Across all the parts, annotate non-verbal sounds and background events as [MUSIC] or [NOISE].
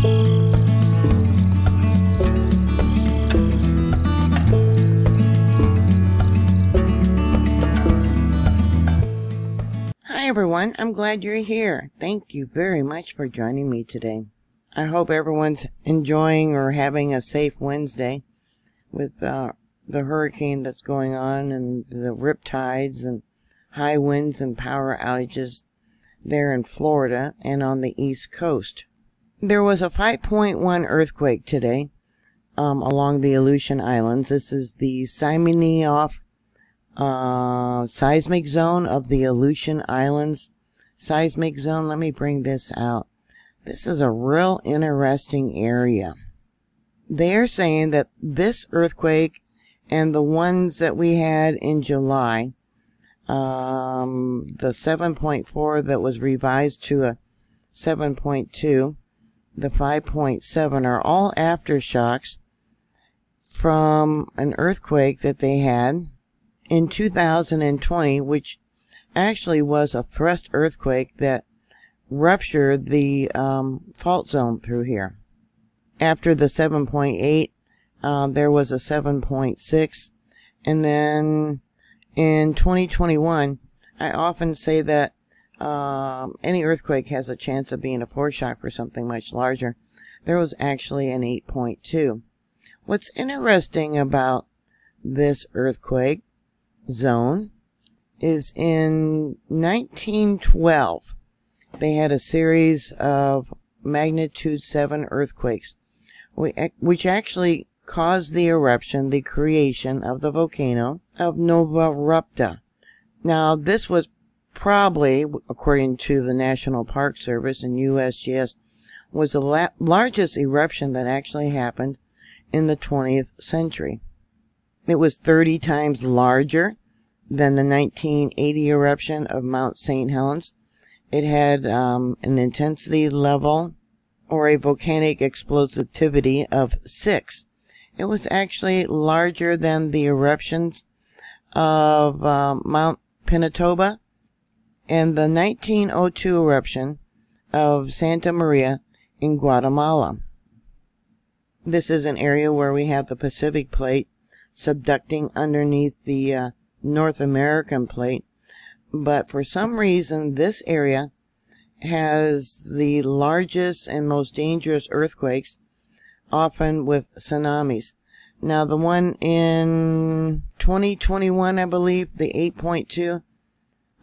Hi everyone, I'm glad you're here. Thank you very much for joining me today. I hope everyone's enjoying or having a safe Wednesday with uh, the hurricane that's going on and the rip tides and high winds and power outages there in Florida and on the East Coast. There was a 5.1 earthquake today um, along the Aleutian Islands. This is the Simeonof uh, seismic zone of the Aleutian Islands. Seismic zone, let me bring this out. This is a real interesting area. They're saying that this earthquake and the ones that we had in July, um, the 7.4 that was revised to a 7.2, the 5.7 are all aftershocks from an earthquake that they had in 2020, which actually was a thrust earthquake that ruptured the um, fault zone through here. After the 7.8, uh, there was a 7.6, and then in 2021, I often say that um, any earthquake has a chance of being a foreshock for something much larger. There was actually an 8.2. What's interesting about this earthquake zone is in 1912, they had a series of magnitude 7 earthquakes, which actually caused the eruption, the creation of the volcano of Novarupta. Now, this was probably, according to the National Park Service and USGS, was the la largest eruption that actually happened in the 20th century. It was 30 times larger than the 1980 eruption of Mount St. Helens. It had um, an intensity level or a volcanic explosivity of 6. It was actually larger than the eruptions of um, Mount Pinatubo and the 1902 eruption of Santa Maria in Guatemala. This is an area where we have the Pacific plate subducting underneath the uh, North American plate. But for some reason, this area has the largest and most dangerous earthquakes, often with tsunamis. Now, the one in 2021, I believe, the 8.2,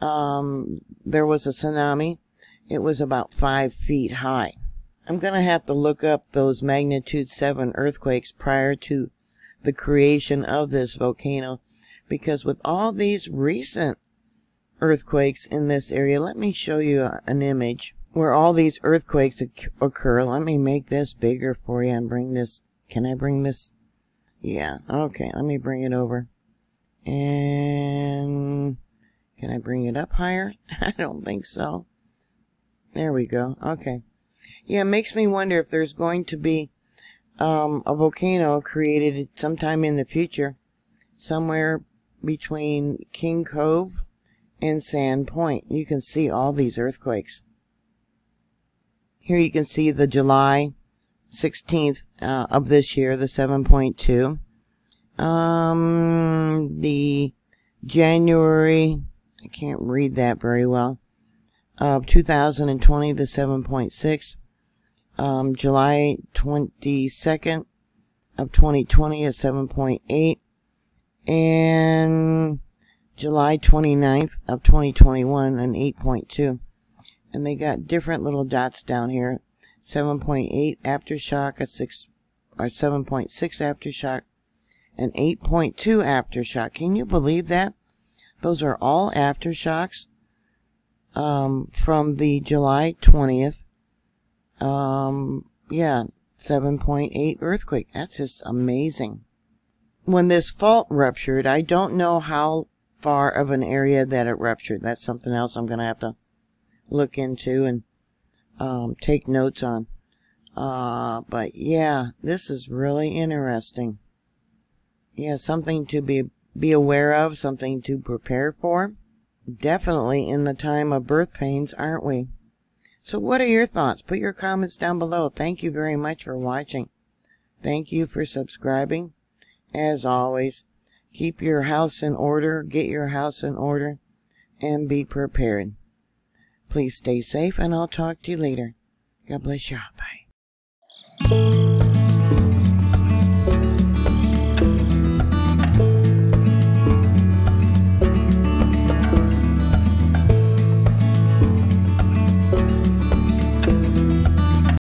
um, there was a tsunami. It was about five feet high. I'm going to have to look up those magnitude 7 earthquakes prior to the creation of this volcano because with all these recent earthquakes in this area, let me show you an image where all these earthquakes occur. Let me make this bigger for you and bring this. Can I bring this? Yeah. Okay. Let me bring it over. And can I bring it up higher? [LAUGHS] I don't think so. There we go. Okay. Yeah, it makes me wonder if there's going to be um, a volcano created sometime in the future, somewhere between King Cove and Sand Point. You can see all these earthquakes. Here you can see the July 16th uh, of this year, the 7.2. Um, the January, I can't read that very well, of 2020, the 7.6. Um, July 22nd of 2020 is 7.8. And July 29th of 2021, an 8.2. And they got different little dots down here. 7.8 aftershock, a 6, or 7.6 aftershock, an 8.2 aftershock. Can you believe that? Those are all aftershocks um, from the July 20th. Um, yeah, 7.8 earthquake. That's just amazing. When this fault ruptured, I don't know how far of an area that it ruptured. That's something else I'm going to have to look into and um, take notes on. Uh, but yeah, this is really interesting. Yeah, something to be be aware of, something to prepare for. Definitely in the time of birth pains, aren't we? So what are your thoughts? Put your comments down below. Thank you very much for watching. Thank you for subscribing. As always, keep your house in order, get your house in order, and be prepared. Please stay safe, and I'll talk to you later. God bless y'all. Bye.